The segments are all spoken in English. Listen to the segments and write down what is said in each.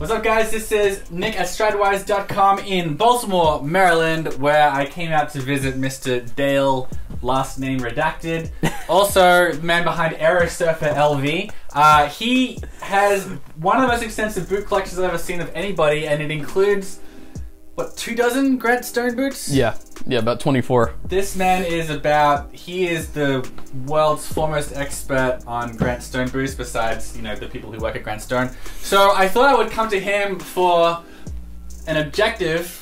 What's up, guys? This is Nick at StrideWise.com in Baltimore, Maryland, where I came out to visit Mr. Dale, last name redacted. also, the man behind Aero Surfer LV. Uh, he has one of the most extensive boot collections I've ever seen of anybody, and it includes, what, two dozen Grant Stone boots? Yeah, yeah, about 24. This man is about, he is the world's foremost expert on Grant Stone boots, besides, you know, the people who work at Grant Stone. So I thought I would come to him for an objective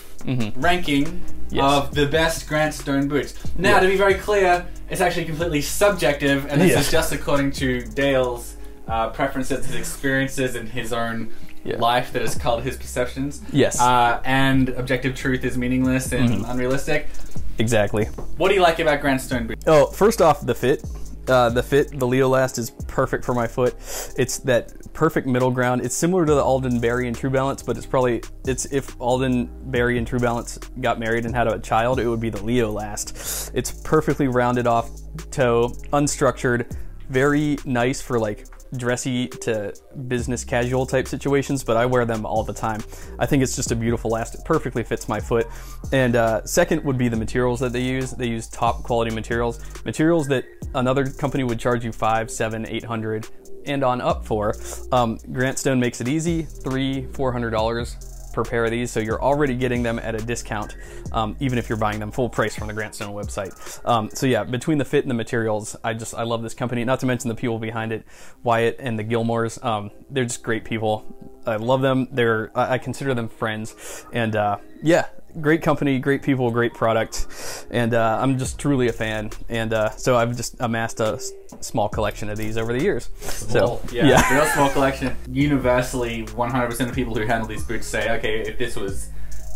ranking Yes. of the best Grant Stone boots. Now, Yeah. to be very clear, it's actually completely subjective, and this Yeah. is just according to Dale's uh, preferences, his experiences, and his own Yeah. life that has colored his perceptions. Yes. Uh, and objective truth is meaningless and Mm-hmm. unrealistic. Exactly. What do you like about Grant Stone boots? Oh, first off, the fit. Uh, the fit, the Leo last is perfect for my foot. It's that perfect middle ground. It's similar to the Alden Barrie and Trubalance, but it's probably it's if Alden Barrie and Trubalance got married and had a child, it would be the Leo last. It's perfectly rounded off toe, unstructured, very nice for like dressy to business casual type situations, but I wear them all the time. I think it's just a beautiful last. It perfectly fits my foot. And uh, second would be the materials that they use. They use top quality materials, materials that another company would charge you five, seven, eight hundred, and on up for. Um, Grant Stone makes it easy, three, four hundred dollars per pair of these, so you're already getting them at a discount, um, even if you're buying them full price from the Grant Stone website. Um, so yeah, between the fit and the materials, I just I love this company. Not to mention the people behind it, Wyatt and the Gilmores. Um, they're just great people. I love them. They're I I consider them friends, and uh, yeah. Great company, great people, great product, and uh, I'm just truly a fan. And uh, so I've just amassed a s- small collection of these over the years. So yeah, real small collection. Universally, 100% of people who handle these boots say, okay, if this was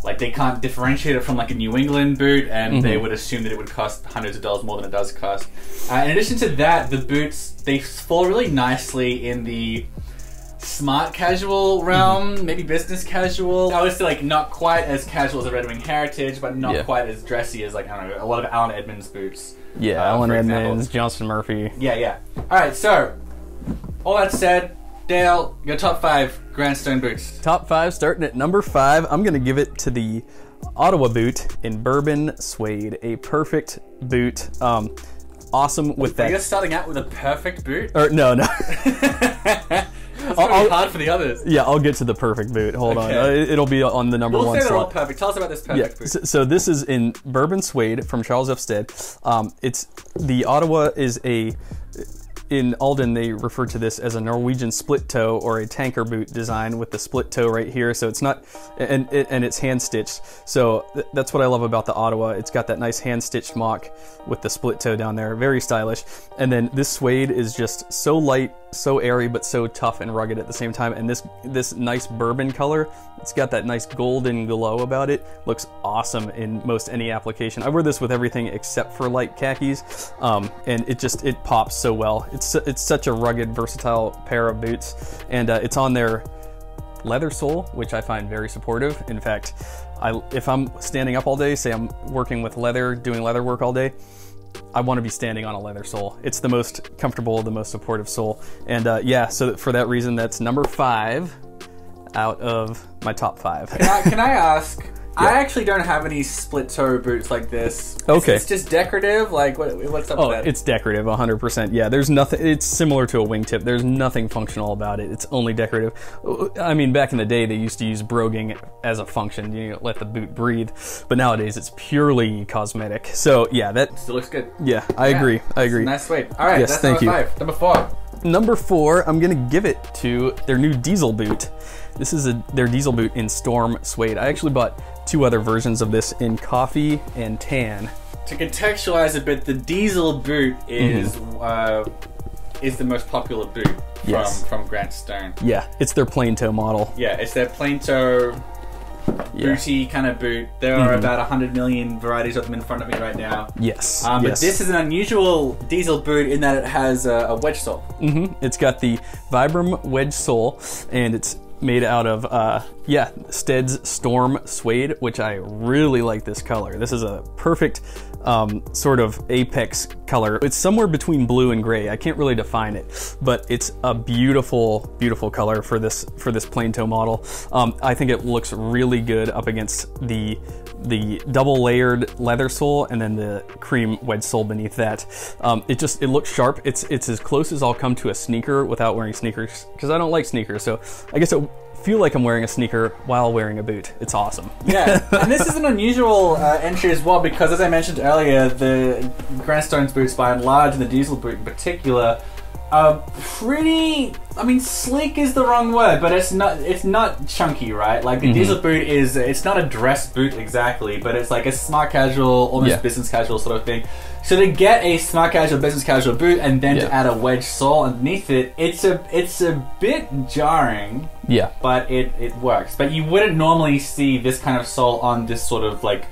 like they can't differentiate it from like a New England boot, and they Mm-hmm. would assume that it would cost hundreds of dollars more than it does cost. Uh, in addition to that, the boots they fall really nicely in the smart casual realm, Mm-hmm. maybe business casual. I would say like not quite as casual as a Red Wing Heritage, but not Yeah. quite as dressy as like I don't know a lot of Allen Edmonds boots. yeah, uh, Allen. Edmonds, Johnston Murphy. Yeah, yeah. All right, so all that said, Dale, your top five Grant Stone boots. Top five, starting at number five, I'm going to give it to the Ottawa boot in bourbon suede. A perfect boot. Um, awesome with that. You're starting out with a perfect boot? Or, no, no. It's I'll- hard for the others. yeah, I'll get to the perfect boot. Hold on. Okay. Uh, it- it'll be on the number We'll one say they're all perfect. Tell us about this Yeah, perfect boot. so, so this is in bourbon suede from Charles F. Stead. Um, it's the Ottawa is a in Alden they refer to this as a Norwegian split toe or a tanker boot design with the split toe right here. So it's not and and it's hand stitched. So th- that's what I love about the Ottawa. It's got that nice hand stitched mock with the split toe down there, very stylish. And then this suede is just so light, so airy, but so tough and rugged at the same time. And this this nice bourbon color, it's got that nice golden glow about it. Looks awesome in most any application. I wear this with everything except for light khakis, um, and it just it pops so well. It's su- it's such a rugged, versatile pair of boots, and uh, it's on their leather sole, which I find very supportive. In fact, I if I'm standing up all day, say I'm working with leather, doing leather work all day, I want to be standing on a leather sole. It's the most comfortable, the most supportive sole. And uh, yeah, so for that reason, that's number five out of my top five. Can I, can I ask? I actually don't have any split toe boots like this. Okay. It's, just decorative. Like, what, what's up Oh, with that? it's decorative, 100%. Yeah, there's nothing. It's similar to a wingtip. There's nothing functional about it. It's only decorative. Uh, I mean, back in the day, they used to use broguing as a function. You know, let the boot breathe. But nowadays, it's purely cosmetic. So yeah, that. Still looks good. Yeah, I agree. I agree. Nice suede. All right, Yes, that's thank number you. five. Number four. Number four, I'm gonna give it to their new diesel boot. This is a, their diesel boot in Storm Suede. I actually bought two other versions of this in coffee and tan. To contextualize a bit, the diesel boot is uh, is the most popular boot from. Yes. from Grant Stone. Yeah, it's their plain toe model. Yeah, it's their plain toe Yeah. Mm-hmm. booty kind of boot. There are about 100 million varieties of them in front of me right now. Yes. Um, yes. But this is an unusual diesel boot in that it has a, a wedge sole. hmm It's got the Vibram wedge sole, and it's made out of uh, yeah Stead's Storm suede, which I really like this color. This is a perfect um, sort of apex color. It's somewhere between blue and gray. I can't really define it, but it's a beautiful, beautiful color for this for this plain toe model. Um, I think it looks really good up against the the double layered leather sole and then the cream wedge sole beneath that. Um, it just it looks sharp. It's it's as close as I'll come to a sneaker without wearing sneakers because I don't like sneakers. So I guess it feel like I'm wearing a sneaker while wearing a boot. It's awesome. Yeah, and this is an unusual uh, entry as well because, as I mentioned earlier, the Grant Stone's boots by and large, and the Diesel boot in particular, are pretty. I mean, sleek is the wrong word, but it's not. It's not chunky, right? Like the Mm-hmm. Diesel boot is. It's not a dress boot exactly, but it's like a smart casual, almost Yeah. business casual sort of thing. So to get a smart casual, business casual boot, and then Yeah. to add a wedge sole underneath it, it's a it's a bit jarring Yeah. but it, it works. But you wouldn't normally see this kind of sole on this sort of like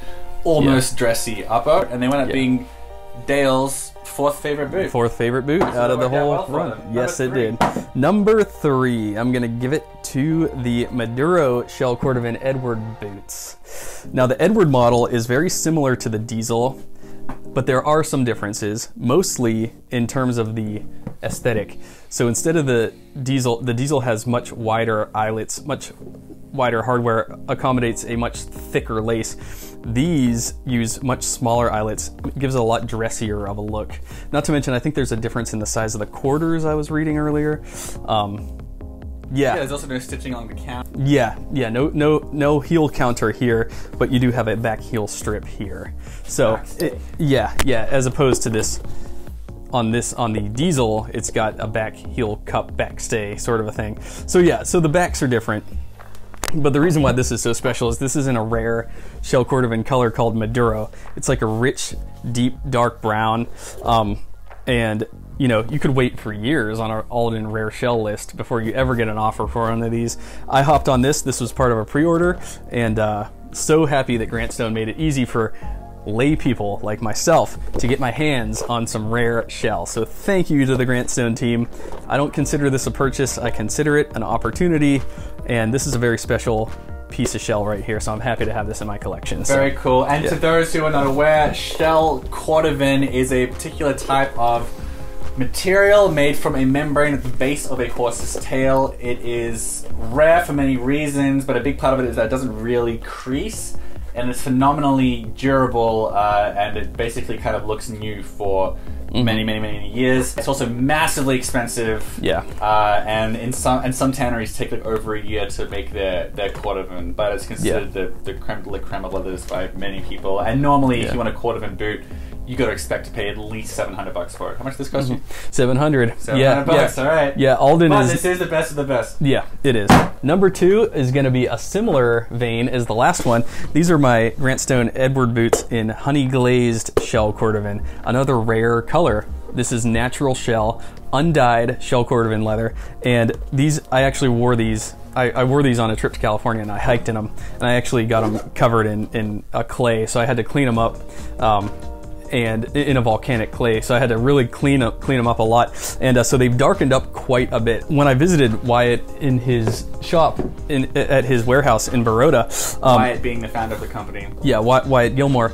almost dressy upper, and they went up Yeah. being Dale's fourth favorite boot. Fourth favorite boot out of the whole well run. Yes, it did. Number three, I'm going to give it to the Maduro Shell Cordovan Edward boots. Now, the Edward model is very similar to the Diesel, but there are some differences, mostly in terms of the aesthetic. So instead of the Diesel, the Diesel has much wider eyelets, much wider hardware, accommodates a much thicker lace. These use much smaller eyelets, gives a lot dressier of a look. Not to mention, I think there's a difference in the size of the quarters I was reading earlier. Um, Yeah, there's also no stitching along the count. yeah, yeah, no, no, no heel counter here, but you do have a back heel strip here. So, it- yeah, yeah, as opposed to this on this on the diesel, it's got a back heel cup backstay sort of a thing. So yeah, so the backs are different. But the reason why this is so special is this is in a rare shell cordovan color called Maduro. It's like a rich, deep, dark brown. Um, and you know, you could wait for years on our Alden rare shell list before you ever get an offer for one of these. I hopped on this. This was part of a pre-order, and uh, so happy that Grant Stone made it easy for lay people like myself to get my hands on some rare shell. So thank you to the Grant Stone team. I don't consider this a purchase. I consider it an opportunity, and this is a very special piece of shell right here. So I'm happy to have this in my collection. So- Very cool. And Yeah. to those who are not aware, shell cordovan is a particular type of material made from a membrane at the base of a horse's tail. It is rare for many reasons, but a big part of it is that it doesn't really crease. And it's phenomenally durable, uh, and it basically kind of looks new for many, many, many years. It's also massively expensive. Yeah. Uh, and in some and some tanneries take like over a year to make their their cordovan, but it's considered the the creme de la creme of leathers by many people. And normally, if you want a cordovan boot, you got to expect to pay at least seven hundred bucks for it. How much does this cost you? 700. 700 yeah, bucks. yeah. All right. Yeah, Alden But is this is the best of the best. Yeah, it is. Number two is going to be a similar vein as the last one. These are my Grant Stone Edward boots in honey glazed shell cordovan, another rare color. This is natural shell, undyed shell cordovan leather, and these I actually wore these. I, I wore these on a trip to California and I hiked in them, and I actually got them covered in in a clay, so I had to clean them up. Um, and in a volcanic clay, so I had to really clean up clean them up a lot, and uh, so they've darkened up quite a bit. When I visited Wyatt in his shop in at his warehouse in Baroda, um, Wyatt being the founder of the company. yeah, Wy- Wyatt Gilmore,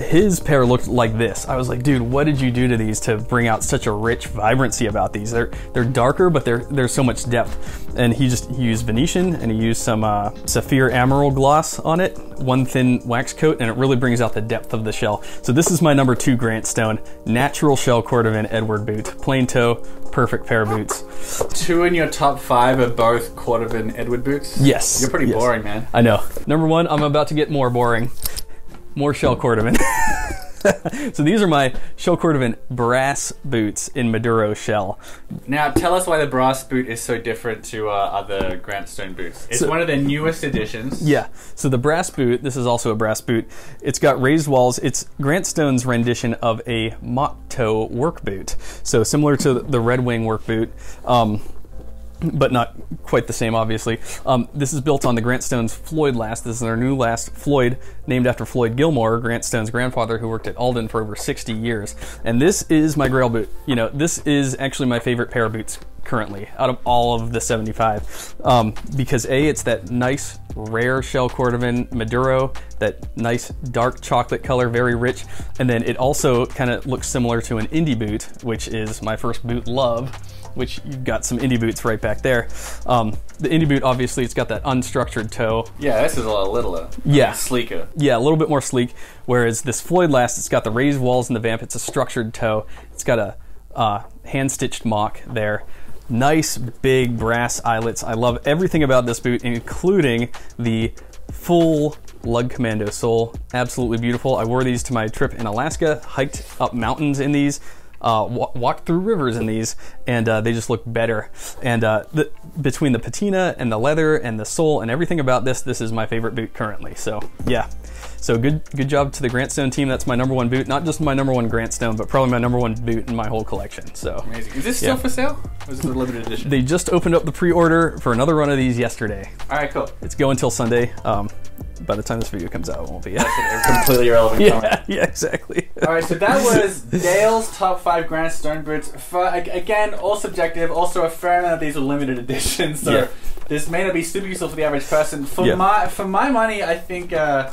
his pair looked like this. I was like, dude, what did you do to these to bring out such a rich vibrancy about these? They're they're darker, but they're there's so much depth. And he just he used Venetian and he used some uh, Saphir Emerald gloss on it, one thin wax coat, and it really brings out the depth of the shell. So this is my number two Grant Stone, natural shell cordovan Edward boot, plain toe, perfect pair of boots. Two in your top five are both cordovan Edward boots. Yes, You're pretty yes. boring, man. I know. Number one, I'm about to get more boring. More shell cordovan. so these are my shell cordovan brass boots in Maduro shell. Now, tell us why the brass boot is so different to uh, other Grant Stone boots. It's So- one of their newest additions. Yeah. So the brass boot, this is also a brass boot. It's got raised walls. It's Grant Stone's rendition of a mock toe work boot. So similar to the Red Wing work boot. Um, but not quite the same, obviously. Um, this is built on the Grant Stone's Floyd last. This is their new last Floyd, named after Floyd Gilmore, Grant Stone's grandfather, who worked at Alden for over 60 years. And this is my Grail boot. You know, this is actually my favorite pair of boots. Currently out of all of the 75 um, because a it's that nice rare shell cordovan maduro that nice dark chocolate color very rich and then it also kind of looks similar to an Indy boot which is my first boot love which you've got some Indy boots right back there um, the Indy boot obviously it's got that unstructured toe Yeah, this is a lot littler. Yeah. Sleeker. yeah, a little bit more sleek. Whereas this Floyd Last, it's got the raised walls in the vamp. It's a structured toe. It's got a uh, hand stitched mock there. Nice big brass eyelets. I love everything about this boot, including the full lug commando sole. Absolutely beautiful. I wore these to my trip in Alaska, hiked up mountains in these. Uh, walked through rivers in these, and uh, they just look better. And uh, the, between the patina and the leather and the sole and everything about this, this is my favorite boot currently. So yeah, so good good job to the Grant Stone team. That's my number one boot, not just my number one Grant Stone, but probably my number one boot in my whole collection. So Amazing. Is this still Yeah. for sale? Or is it a limited edition? they just opened up the pre-order for another run of these yesterday. All right, cool. It's going till Sunday. Um, by the time this video comes out, it won't be yet. Completely irrelevant. comment. yeah, yeah, exactly. All right, so that was Dale's top five Grant Stone boots. For, again, all subjective. Also, a fair amount of these are limited editions, so Yeah. this may not be super useful for the average person. For Yeah. my for my money, I think uh,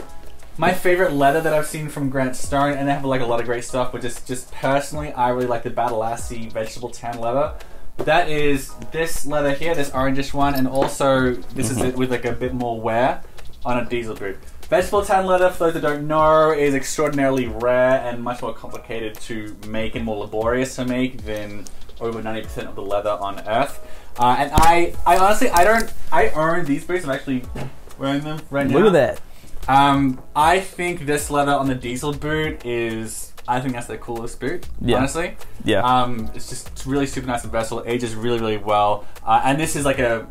my favorite leather that I've seen from Grant Stone, and they have like a lot of great stuff, but just just personally, I really like the Badalassi vegetable tan leather. That is this leather here, this orangish one, and also this is it with like a bit more wear on a diesel boot. Vegetable tan leather, for those that don't know, is extraordinarily rare and much more complicated to make and more laborious to make than over 90% of the leather on Earth. Uh, and I, I honestly, I don't, I own these boots. I'm actually wearing them right now. Look at that. Um, I think this leather on the diesel boot is. I think that's the coolest boot. Yeah. Honestly. Yeah. Um, it's just it's really super nice and versatile. It ages really, really well. Uh, and this is like a.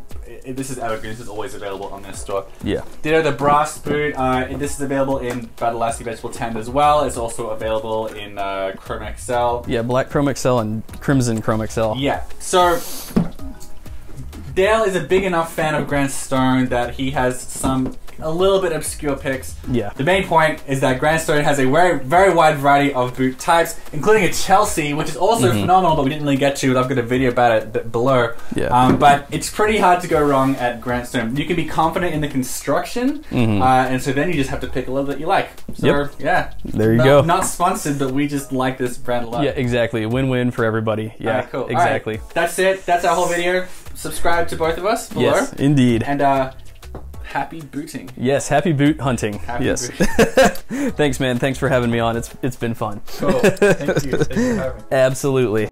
i this is evergreen. This is always available on this store. yeah. Ditto the brass boot. Uh, and this is available in Badalassi Vegetable Tan as well. It's also available in uh, Chromexcel. Yeah, black Chromexcel and crimson Chromexcel. Yeah. So Dale is a big enough fan of Grant Stone that he has some a little bit obscure picks. Yeah. The main point is that Grant Stone has a very very wide variety of boot types, including a Chelsea, which is also phenomenal, but we didn't really get to. I've got a video about it below. Yeah. Um, but it's pretty hard to go wrong at Grant Stone. You can be confident in the construction, Mhm. uh, and so then you just have to pick a leather that you like. So Yep. yeah. There you Not- go. Not sponsored, but we just like this brand a lot. Yeah, exactly. Win-win for everybody. Yeah, cool. Exactly. That's it. That's our whole video. Subscribe to both of us below. Yes, indeed. And uh, happy booting. Yes, happy boot hunting. Happy yes. boot. Thanks, man. Thanks for having me on. It's it's been fun. Cool. Thank you. Thank you for having me. Absolutely.